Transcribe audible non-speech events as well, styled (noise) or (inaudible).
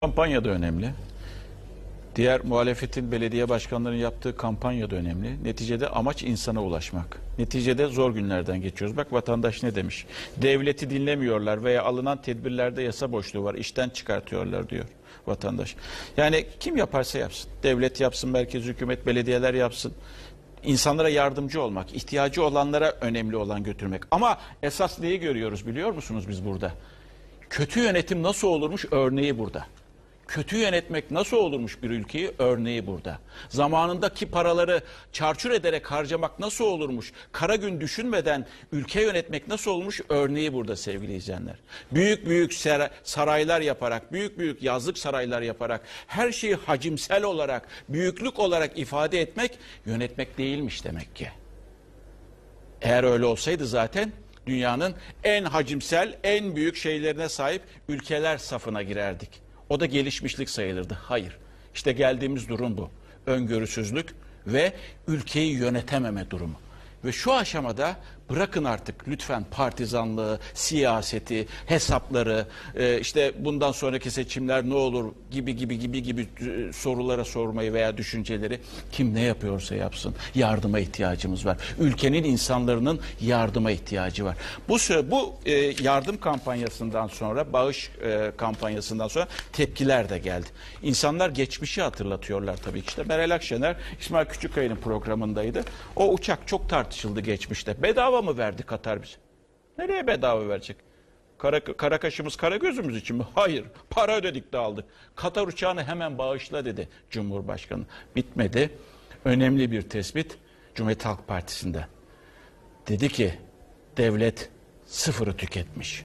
Kampanya da önemli. Diğer muhalefetin belediye başkanlarının yaptığı kampanya da önemli. Neticede amaç insana ulaşmak. Neticede zor günlerden geçiyoruz. Bak vatandaş ne demiş? Devleti dinlemiyorlar veya alınan tedbirlerde yasa boşluğu var. İşten çıkartıyorlar diyor vatandaş. Yani kim yaparsa yapsın. Devlet yapsın, merkez hükümet, belediyeler yapsın. İnsanlara yardımcı olmak, ihtiyacı olanlara önemli olan götürmek. Ama esas neyi görüyoruz biliyor musunuz biz burada? Kötü yönetim nasıl olurmuş örneği burada. Kötü yönetmek nasıl olurmuş bir ülkeyi örneği burada. Zamanındaki paraları çarçur ederek harcamak nasıl olurmuş? Kara gün düşünmeden ülke yönetmek nasıl olmuş örneği burada sevgili izleyenler. Büyük büyük saraylar yaparak, büyük büyük yazlık saraylar yaparak her şeyi hacimsel olarak, büyüklük olarak ifade etmek yönetmek değilmiş demek ki. Eğer öyle olsaydı zaten dünyanın en hacimsel, en büyük şeylerine sahip ülkeler safına girerdik. O da gelişmişlik sayılırdı. Hayır. İşte geldiğimiz durum bu. Öngörüsüzlük ve ülkeyi yönetememe durumu. Ve şu aşamada bırakın artık lütfen partizanlığı, siyaseti, hesapları, e, işte bundan sonraki seçimler ne olur gibi gibi gibi gibi e, sorulara sormayı veya düşünceleri kim ne yapıyorsa yapsın. Yardıma ihtiyacımız var. Ülkenin insanların yardıma ihtiyacı var. Bu bu e, yardım kampanyasından sonra, bağış kampanyasından sonra tepkiler de geldi. İnsanlar geçmişi hatırlatıyorlar tabii ki. İşte Meral Akşener İsmail Küçükkaya'nın programındaydı. O uçak çok tartışıldı geçmişte. Bedava mı verdi Katar bize? Nereye bedava verecek? Kara, kara kaşımız kara gözümüz için mi? (laughs) Hayır. Para ödedik de aldık. Katar uçağını hemen bağışla dedi Cumhurbaşkanı. Bitmedi. Önemli bir tespit Cumhuriyet Halk Partisi'nde. Dedi ki devlet sıfırı tüketmiş.